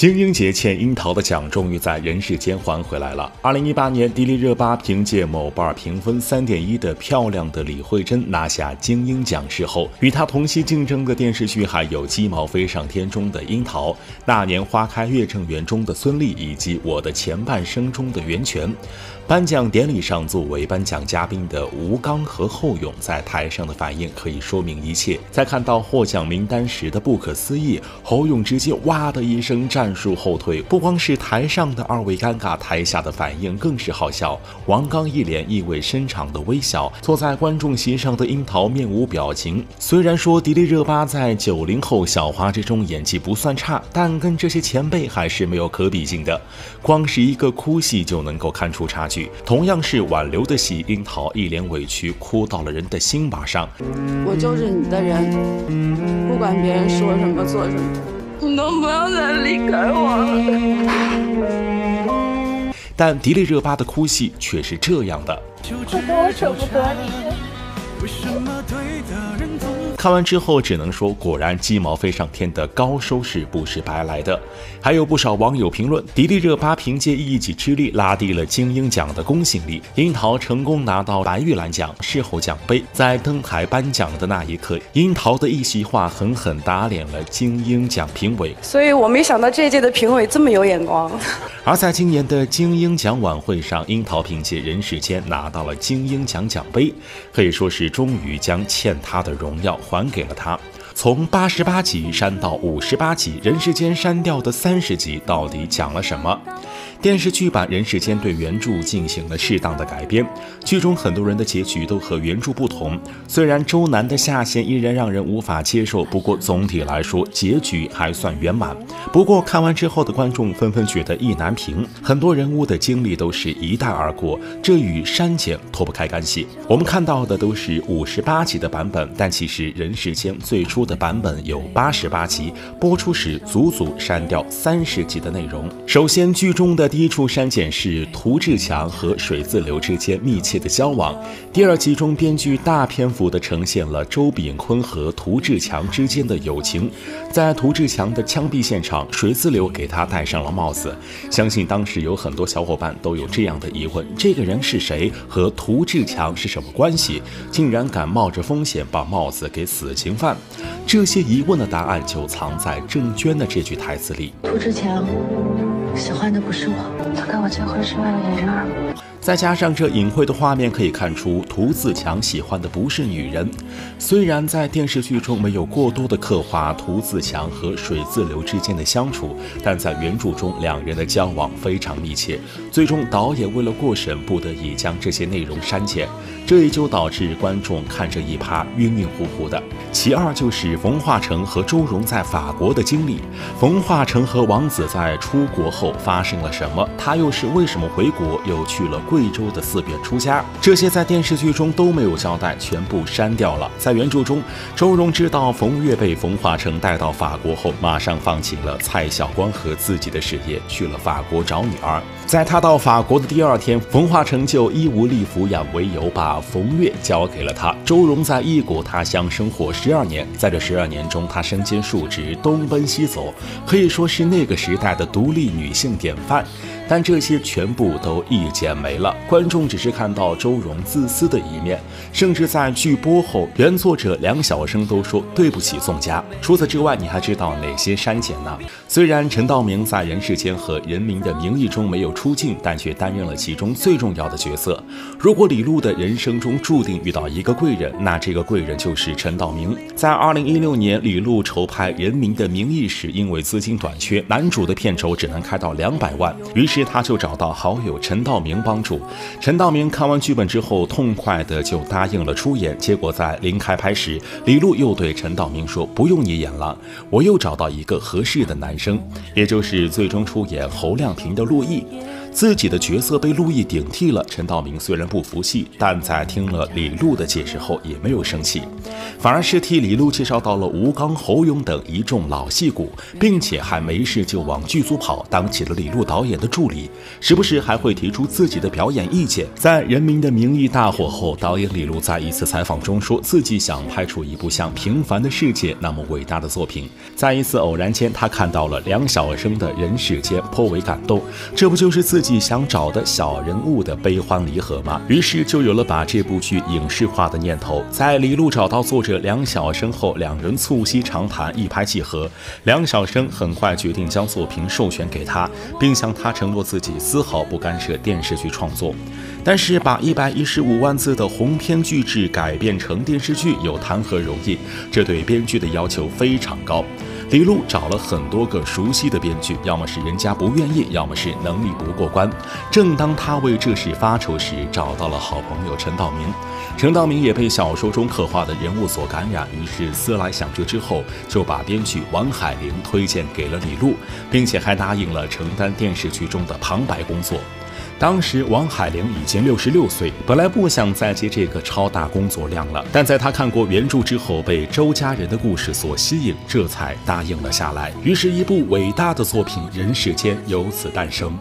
金鹰节欠樱桃的奖终于在人世间还回来了。二零一八年，迪丽热巴凭借某瓣评分三点一的《漂亮的李慧珍》拿下金鹰奖之后，与她同期竞争的电视剧还有《鸡毛飞上天》中的樱桃，《那年花开月正圆》中的孙俪，以及《我的前半生》中的袁泉。颁奖典礼上，作为颁奖嘉宾的吴刚和侯勇在台上的反应可以说明一切。在看到获奖名单时的不可思议，侯勇直接哇的一声站战术后退。不光是台上的二位尴尬，台下的反应更是好笑。王刚一脸意味深长的微笑，坐在观众席上的樱桃面无表情。虽然说迪丽热巴在九零后小花之中演技不算差，但跟这些前辈还是没有可比性的。光是一个哭戏就能够看出差距。同样是挽留的戏，樱桃一脸委屈，哭到了人的心巴上。我就是你的人，不管别人说什么做什么，你能不要再离开我了。但迪丽热巴的哭戏却是这样的。我舍不得你。看完之后，只能说果然鸡毛飞上天的高收视不是白来的。还有不少网友评论，迪丽热巴凭借一己之力拉低了金鹰奖的公信力。樱桃成功拿到白玉兰奖，事后奖杯在登台颁奖的那一刻，樱桃的一席话狠狠打脸了金鹰奖评委。所以我没想到这届的评委这么有眼光。而在今年的金鹰奖晚会上，樱桃凭借《人世间》拿到了金鹰奖奖杯，可以说是终于将欠他的荣耀。还给了他。从八十八集删到五十八集，人世间删掉的三十集到底讲了什么？电视剧版《人世间》对原著进行了适当的改编，剧中很多人的结局都和原著不同。虽然周南的下线依然让人无法接受，不过总体来说结局还算圆满。不过看完之后的观众纷纷觉得意难平，很多人物的经历都是一带而过，这与删减脱不开干系。我们看到的都是五十八集的版本，但其实《人世间》最初的版本有八十八集，播出时足足删掉三十集的内容。首先，剧中的第一处删减是涂志强和水自流之间密切的交往。第二集中，编剧大篇幅地呈现了周炳坤和涂志强之间的友情。在涂志强的枪毙现场，水自流给他戴上了帽子。相信当时有很多小伙伴都有这样的疑问：这个人是谁？和涂志强是什么关系？竟然敢冒着风险把帽子给死刑犯？这些疑问的答案就藏在郑娟的这句台词里。涂志强。喜欢的不是我，他跟我结婚是为了女人。再加上这隐晦的画面，可以看出涂自强喜欢的不是女人。虽然在电视剧中没有过多的刻画涂自强和水自流之间的相处，但在原著中两人的交往非常密切。最终导演为了过审，不得已将这些内容删减，这也就导致观众看着一趴晕晕乎乎的。其二就是冯化成和周蓉在法国的经历。冯化成和王子在出国后发生了什么？他又是为什么回国？又去了？贵州的四遍出家，这些在电视剧中都没有交代，全部删掉了。在原著中，周蓉知道冯月被冯化成带到法国后，马上放弃了蔡晓光和自己的事业，去了法国找女儿。在他到法国的第二天，冯化成就以无力抚养为由，把冯月交给了他。周蓉在异国他乡生活十二年，在这十二年中，她身兼数职，东奔西走，可以说是那个时代的独立女性典范。但这些全部都一剪没了，观众只是看到周蓉自私的一面，甚至在剧播后，原作者梁晓声都说对不起宋佳。除此之外，你还知道哪些删减呢？虽然陈道明在《人世间》和《人民的名义》中没有出镜，但却担任了其中最重要的角色。如果李璐的人生中注定遇到一个贵人，那这个贵人就是陈道明。在2016年，李璐筹拍《人民的名义》时，因为资金短缺，男主的片酬只能开到两百万，于是。他就找到好友陈道明帮助。陈道明看完剧本之后，痛快的就答应了出演。结果在临开拍时，李璐又对陈道明说：“不用你演了，我又找到一个合适的男生，也就是最终出演侯亮平的陆毅。”自己的角色被陆毅顶替了，陈道明虽然不服气，但在听了李璐的解释后也没有生气，反而是替李璐介绍到了吴刚、侯勇等一众老戏骨，并且还没事就往剧组跑，当起了李璐导演的助理，时不时还会提出自己的表演意见。在《人民的名义》大火后，导演李璐在一次采访中说自己想拍出一部像《平凡的世界》那么伟大的作品。在一次偶然间，他看到了梁晓声的人世间，颇为感动。这不就是自自己想找的小人物的悲欢离合吗？于是就有了把这部剧影视化的念头。在李璐找到作者梁晓声后，两人促膝长谈，一拍即合。梁晓声很快决定将作品授权给他，并向他承诺自己丝毫不干涉电视剧创作。但是把一百一十五万字的鸿篇巨制改编成电视剧，又谈何容易？这对编剧的要求非常高。李璐找了很多个熟悉的编剧，要么是人家不愿意，要么是能力不过关。正当他为这事发愁时，找到了好朋友陈道明。陈道明也被小说中刻画的人物所感染，于是思来想去之后，就把编剧王海玲推荐给了李璐，并且还答应了承担电视剧中的旁白工作。当时王海玲已经六十六岁，本来不想再接这个超大工作量了，但在她看过原著之后，被周家人的故事所吸引，这才答应了下来。于是，一部伟大的作品《人世间》由此诞生。